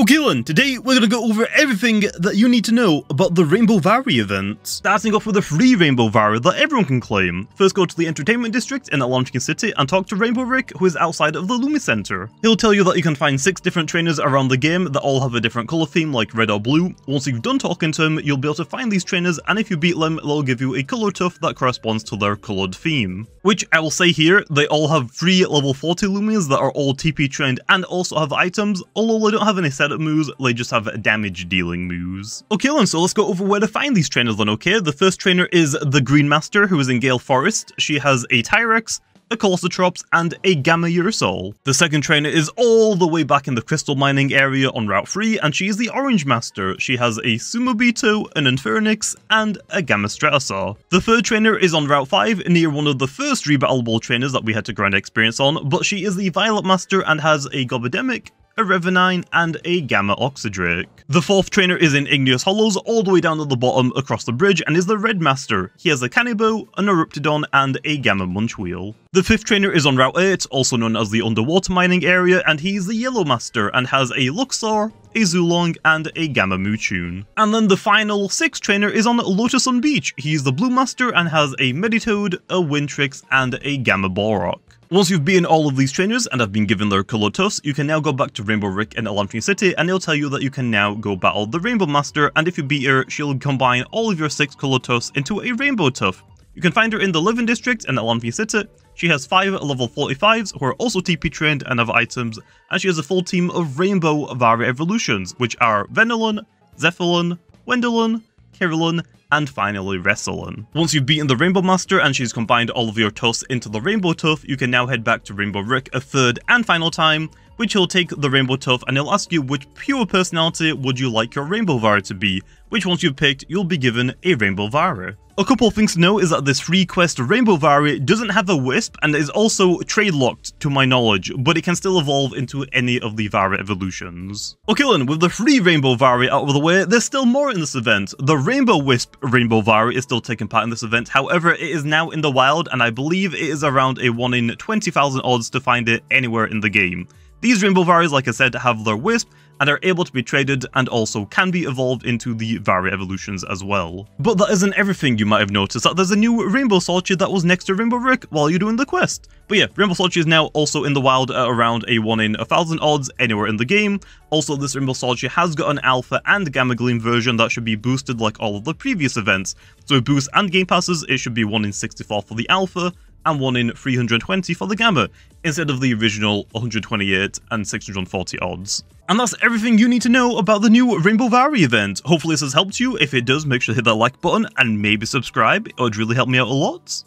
Okay then, today we're going to go over everything that you need to know about the Rainbow Vari event. Starting off with a free Rainbow Vari that everyone can claim. First go to the Entertainment District in Atlanthian City and talk to Rainbow Rick who is outside of the Lumi Center. He'll tell you that you can find 6 different trainers around the game that all have a different colour theme like red or blue. Once you've done talking to him, you'll be able to find these trainers and if you beat them, they'll give you a colour tuff that corresponds to their coloured theme. Which I will say here, they all have 3 level 40 Loomians that are all TP trained and also have items, although they don't have any setup moves, they just have damage dealing moves. Okay then, so let's go over where to find these trainers then, okay? The first trainer is the Green Master, who is in Gale Forest. She has a Tyrecks, a Colossotrops, and a Gamma Urusol. The second trainer is all the way back in the crystal mining area on Route 3, and she is the Orange Master. She has a Sumobito, an Infernix, and a Gamma Stratosaur. The third trainer is on Route 5, near one of the first rebattleable trainers that we had to grind experience on, but she is the Violet Master and has a Gobodemic, a Revenine, and a Gamma Oxidrake. The fourth trainer is in Igneous Hollows, all the way down at the bottom across the bridge, and is the Red Master. He has a Canibo, an Eruptidon, and a Gamma Munchwheel. The fifth trainer is on Route 8, also known as the underwater mining area, and he's the Yellow Master, and has a Luxor, a Zulong, and a Gamma Muchune. And then the final sixth trainer is on Lotus on Beach. He's the Blue Master and has a Meditoad, a Wintrix, and a Gamma Balrog. Once you've beaten all of these trainers and have been given their color you can now go back to Rainbow Rick in Atlanthian City and he'll tell you that you can now go battle the Rainbow Master and if you beat her, she'll combine all of your 6 color into a Rainbow Tuff. You can find her in the Living District in Atlanthian City. She has 5 level 45s who are also TP trained and have items, and she has a full team of Rainbow Vari Evolutions, which are Venilon, Zephylon, Wendelon, Kirillon, and finally Wrestlin. Once you've beaten the Rainbow Master and she's combined all of your Tuffs into the Rainbow Tuff, you can now head back to Rainbow Rick a third and final time, which he'll take the Rainbow Tuff and he'll ask you which pure personality would you like your Rainbow Vari to be, which once you've picked, you'll be given a Rainbow Vari. A couple of things to know is that this free quest Rainbow Vari doesn't have a Wisp and is also trade locked to my knowledge, but it can still evolve into any of the Vari evolutions. Okay then, with the free Rainbow Vari out of the way, there's still more in this event. The Rainbow Wisp Rainbow Vari is still taking part in this event, however it is now in the wild and I believe it is around a 1 in 20,000 odds to find it anywhere in the game. These Rainbow Varis, like I said, have their Wisp, and are able to be traded and also can be evolved into the Vari evolutions as well. But that isn't everything you might have noticed, that there's a new Rainbow Soldier that was next to Rainbow Rick while you're doing the quest. But yeah, Rainbow Soldier is now also in the wild at around a 1 in 1000 odds anywhere in the game. Also, this Rainbow Soldier has got an Alpha and Gamma Gleam version that should be boosted like all of the previous events. So with boosts and game passes, it should be 1 in 64 for the Alpha, and 1 in 320 for the Gamma, instead of the original 128 and 640 odds. And that's everything you need to know about the new Rainbow Vari event. Hopefully this has helped you. If it does, make sure to hit that like button and maybe subscribe. It would really help me out a lot.